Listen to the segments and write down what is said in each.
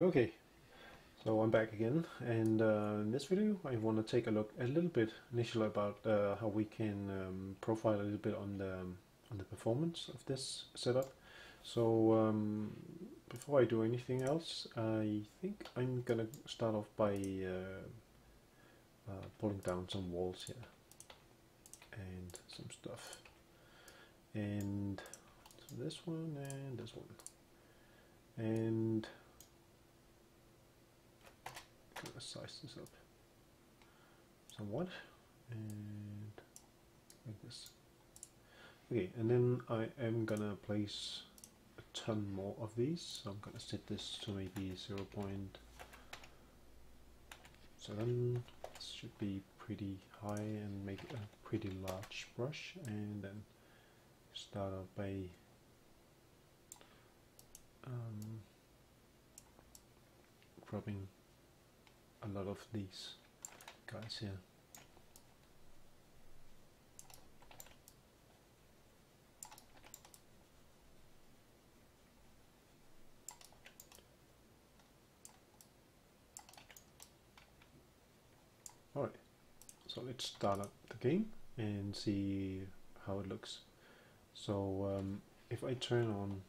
Okay, so I'm back again and uh, in this video I want to take a look a little bit initially about uh, how we can um, profile a little bit on the on the performance of this setup. So um, before I do anything else I think I'm gonna start off by uh, uh pulling down some walls here and some stuff. And so this one and this one. And gonna size this up somewhat and like this. Okay, and then I am gonna place a ton more of these. So I'm gonna set this to maybe 0 0.7. This should be pretty high and make a pretty large brush and then start up by um, dropping a lot of these guys here. Alright, so let's start up the game and see how it looks. So um, if I turn on,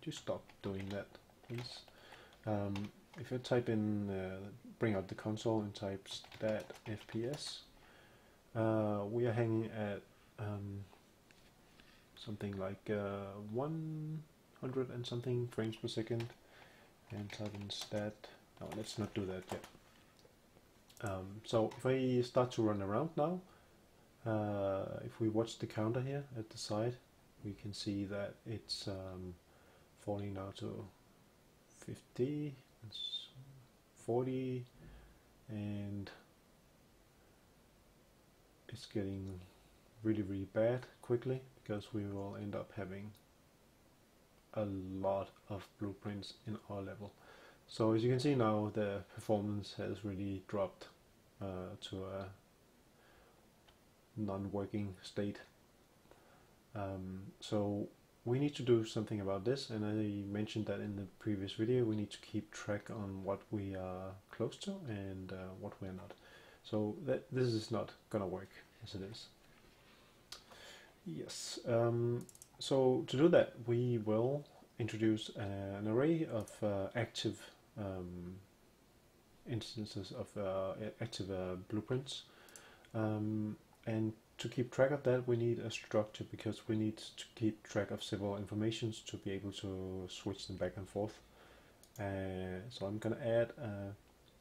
just stop doing that please. Um, if you type in, uh, bring out the console and type stat FPS, uh, we are hanging at um, something like uh, 100 and something frames per second and type in stat, no let's not do that yet. Um, so if I start to run around now, uh, if we watch the counter here at the side, we can see that it's um, falling now to 50 it's 40 and it's getting really really bad quickly because we will end up having a lot of blueprints in our level. So as you can see now the performance has really dropped uh, to a non-working state. Um, so we need to do something about this and I mentioned that in the previous video we need to keep track on what we are close to and uh, what we're not. So that this is not gonna work as it is. Yes um, so to do that we will introduce uh, an array of uh, active um, instances of uh, active uh, blueprints. Um, and to keep track of that we need a structure because we need to keep track of several informations to be able to switch them back and forth. Uh, so I'm going to add a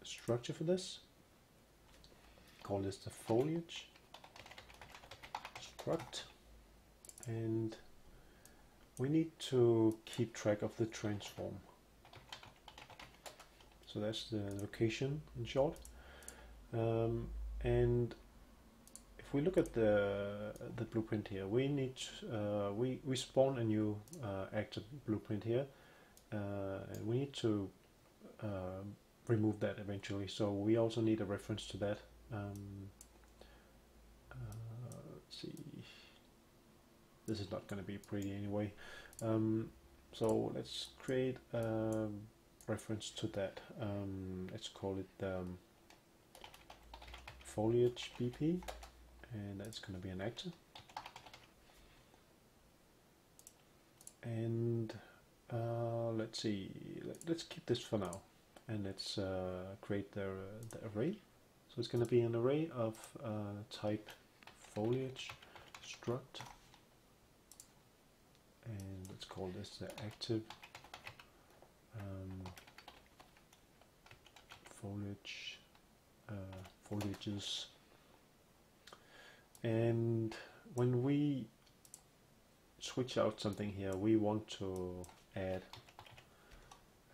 structure for this. Call this the foliage struct and we need to keep track of the transform. So that's the location in short. Um, and we look at the the blueprint here, we need uh, we we spawn a new uh, active blueprint here, uh, and we need to uh, remove that eventually. So we also need a reference to that. Um, uh, let's see. This is not going to be pretty anyway. Um, so let's create a reference to that. Um, let's call it um, foliage BP and that's going to be an actor. And uh, let's see, Let, us keep this for now and let's uh, create the, the array. So it's going to be an array of uh, type foliage struct and let's call this the active um, foliage uh, foliages and when we switch out something here we want to add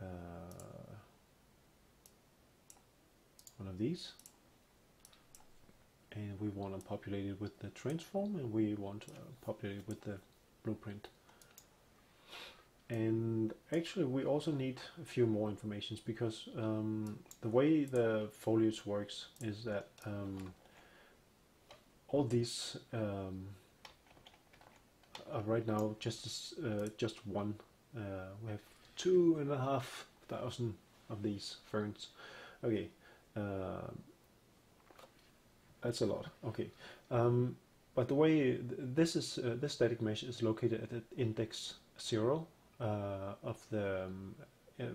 uh, one of these. And we want to populate it with the transform and we want to populate it with the blueprint. And actually we also need a few more informations because um, the way the foliage works is that um, all these um, are right now just uh, just one. Uh, we have two and a half thousand of these ferns. Okay, uh, that's a lot. Okay, um, but the way this is uh, this static mesh is located at index zero uh, of the um, uh,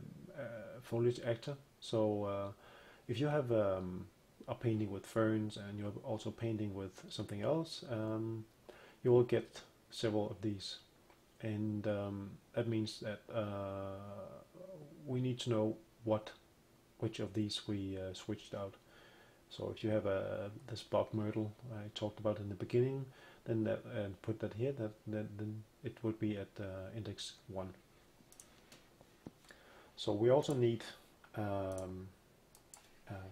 foliage actor. So if you have um, a painting with ferns and you're also painting with something else, um, you will get several of these. And um, that means that uh, we need to know what, which of these we uh, switched out. So if you have a this bog myrtle I talked about in the beginning, then that and put that here, that, that then it would be at uh, index one. So we also need um, uh,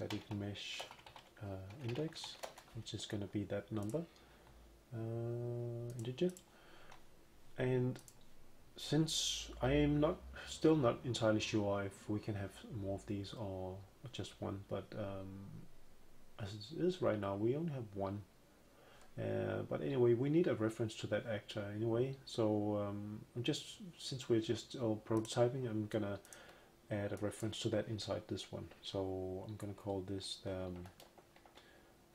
static mesh uh, index, which is going to be that number uh, integer. And since I am not still not entirely sure if we can have more of these or just one, but um, as it is right now, we only have one. Uh, but anyway, we need a reference to that actor anyway. So um, I'm just since we're just all prototyping, I'm gonna add a reference to that inside this one. So I'm gonna call this um,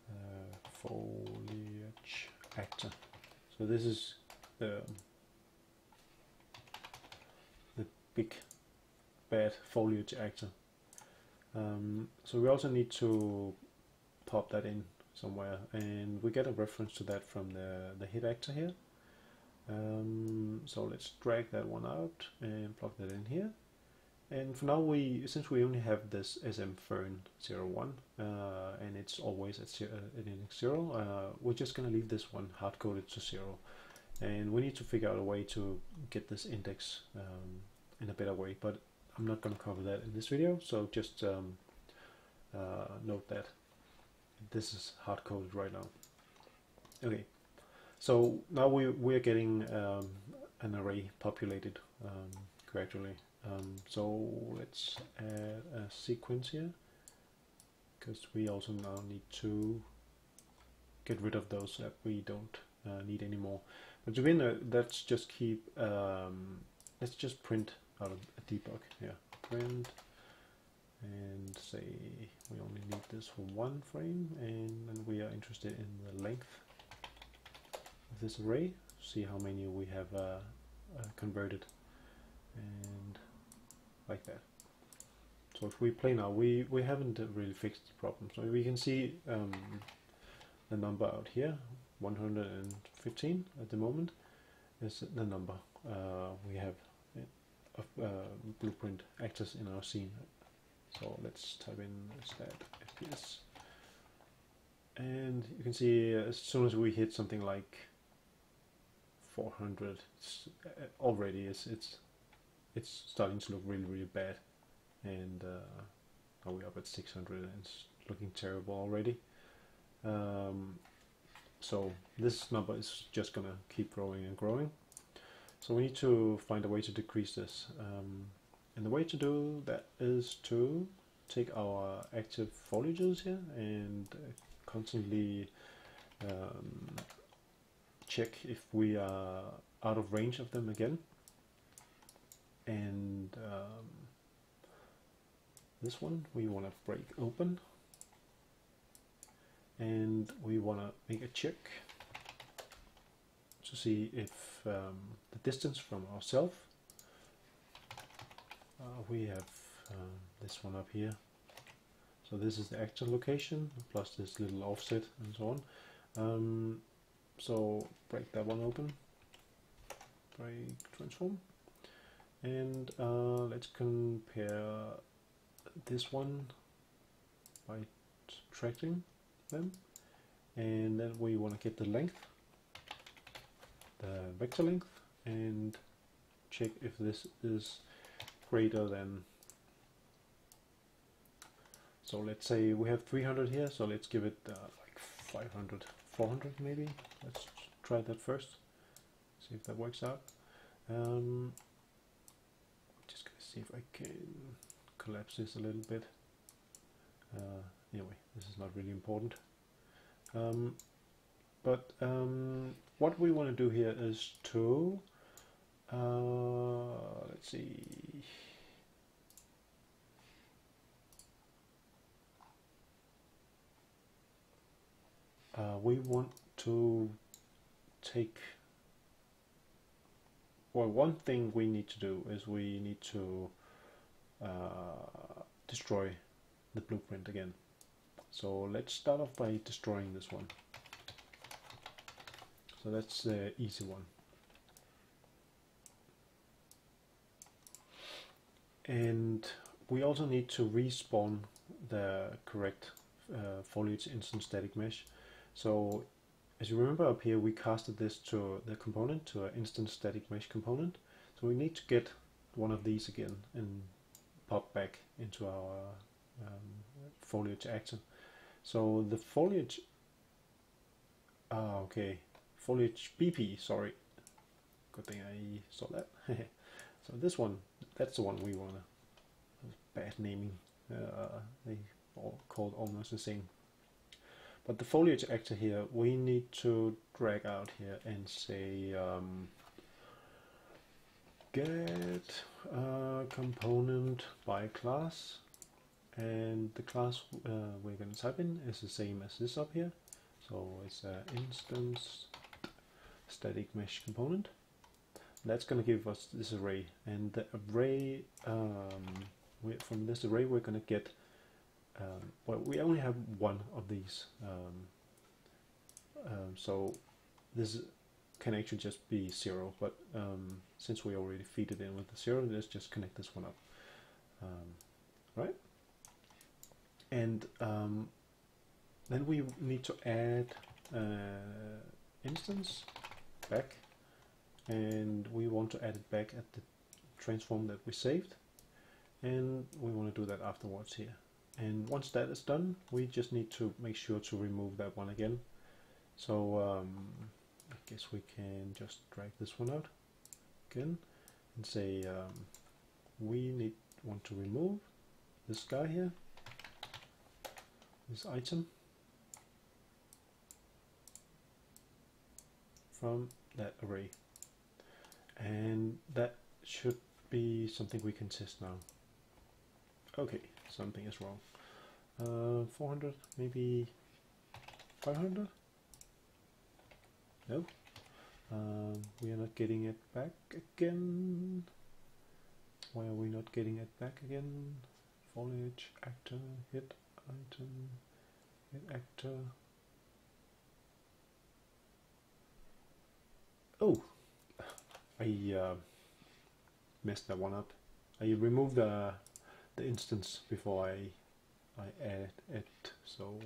uh, foliage actor. So this is the the big bad foliage actor. Um, so we also need to pop that in somewhere and we get a reference to that from the, the hit actor here. Um, so let's drag that one out and plug that in here. And for now, we since we only have this SM Fern 01 uh, and it's always at, zero, uh, at index 0, uh, we're just going to leave this one hard-coded to 0. And we need to figure out a way to get this index um, in a better way, but I'm not going to cover that in this video, so just um, uh, note that this is hard coded right now. Okay, so now we we're getting um, an array populated um, gradually. Um, so let's add a sequence here because we also now need to get rid of those that we don't uh, need anymore. But to uh, let's just keep um, let's just print out a debug here. Print and say we only need this for one frame and then we are interested in the length of this array see how many we have uh, uh, converted and like that. So if we play now we we haven't really fixed the problem. So we can see um, the number out here 115 at the moment is the number uh, we have of uh, blueprint actors in our scene. So let's type in instead FPS. And you can see uh, as soon as we hit something like 400, it's, uh, already it's, it's it's starting to look really really bad. And uh, are we up at 600 and it's looking terrible already. Um, so this number is just gonna keep growing and growing. So we need to find a way to decrease this. Um, and the way to do that is to take our active foliages here and constantly um, check if we are out of range of them again. And um, this one we want to break open. And we want to make a check to see if um, the distance from ourselves uh, we have uh, this one up here. So this is the actual location plus this little offset and so on. Um, so break that one open. Break transform and uh, let's compare this one by subtracting them. And then we want to get the length the vector length and check if this is greater than. So let's say we have 300 here so let's give it uh, like 500 400 maybe. Let's try that first see if that works out. Um, see if I can collapse this a little bit uh, anyway this is not really important um, but um, what we want to do here is to uh, let's see. Uh, we want to take well one thing we need to do is we need to uh, destroy the blueprint again. So let's start off by destroying this one. So that's the easy one. And we also need to respawn the correct uh, foliage instance static mesh. So as you remember up here we casted this to the component to an instance static mesh component. So we need to get one of these again and pop back into our um, foliage action. so the foliage ah okay. Foliage BP sorry. Good thing I saw that. So this one that's the one we want to bad naming. Uh, they all called almost the same but the foliage actor here, we need to drag out here and say um, get component by class. And the class uh, we're going to type in is the same as this up here. So it's an instance static mesh component. That's going to give us this array. And the array um, from this array we're going to get um, well, we only have one of these, um, um, so this can actually just be zero, but um, since we already feed it in with the zero, let's just connect this one up, um, right? And then we need to add uh, instance back, and we want to add it back at the transform that we saved, and we want to do that afterwards here and once that is done we just need to make sure to remove that one again. So um, I guess we can just drag this one out again and say um, we need want to remove this guy here this item from that array. And that should be something we can test now. Okay something is wrong. Uh, 400, maybe 500? No. Um, we are not getting it back again. Why are we not getting it back again? Foliage, actor, hit, item, hit, actor. Oh, I uh, messed that one up. I removed the the instance before I I add it. So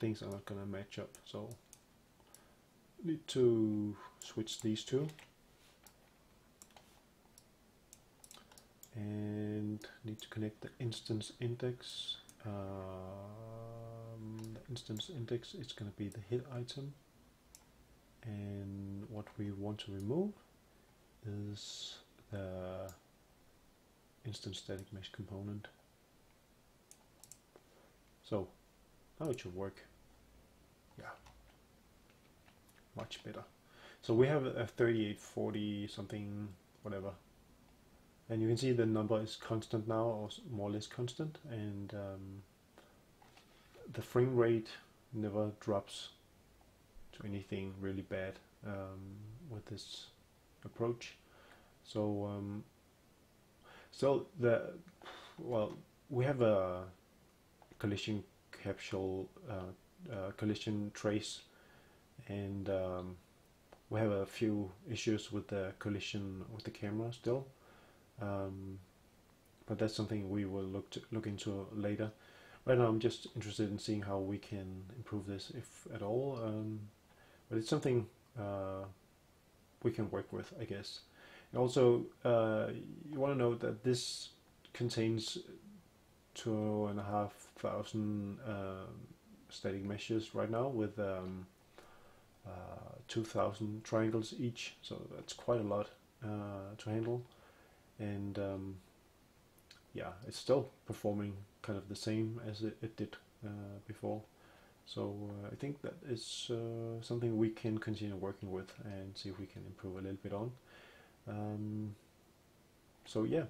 things are not gonna match up. So need to switch these two. And need to connect the instance index. Um, the instance index is going to be the hit item. And what we want to remove is the instance static mesh component. So now it should work. Yeah, much better. So we have a 3840 something, whatever. And you can see the number is constant now, or more or less constant, and um, the frame rate never drops to anything really bad um, with this approach. So um, so the well, we have a collision capsule, uh, uh, collision trace, and um, we have a few issues with the collision with the camera still. Um, but that's something we will look to, look into later. Right now, I'm just interested in seeing how we can improve this, if at all. Um, but it's something uh, we can work with, I guess. Also, uh, you want to know that this contains two and a half thousand uh, static meshes right now with um, uh, 2000 triangles each so that's quite a lot uh, to handle. And um, yeah it's still performing kind of the same as it, it did uh, before. So uh, I think that is uh, something we can continue working with and see if we can improve a little bit on. Um, so yeah,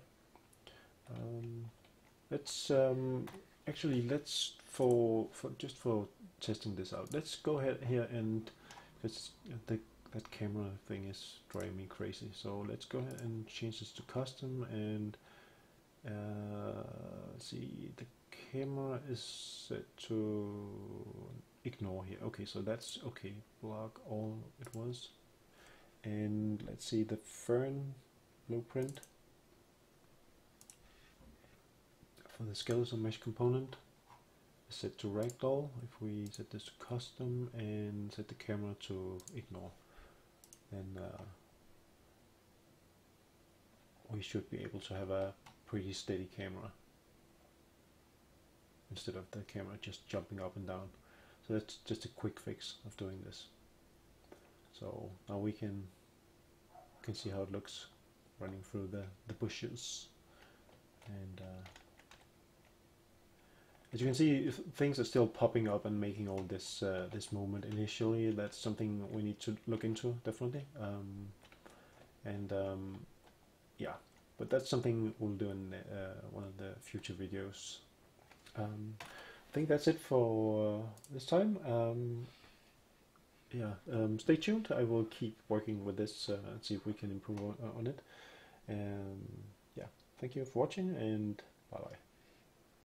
um, let's um, actually let's for for just for testing this out. Let's go ahead here and because the that camera thing is driving me crazy. So let's go ahead and change this to custom and uh, see the camera is set to ignore here. Okay, so that's okay. Block all it was. And let's see the fern blueprint for the skeletal mesh component is set to ragdoll. If we set this to custom and set the camera to ignore, then uh, we should be able to have a pretty steady camera instead of the camera just jumping up and down. So that's just a quick fix of doing this. So now we can can see how it looks running through the, the bushes and uh, as you can see things are still popping up and making all this uh, this movement initially that's something we need to look into definitely um, and um, yeah but that's something we'll do in uh, one of the future videos. Um, I think that's it for uh, this time. Um, yeah, um, stay tuned. I will keep working with this uh, and see if we can improve on, on it. And yeah, thank you for watching and bye bye.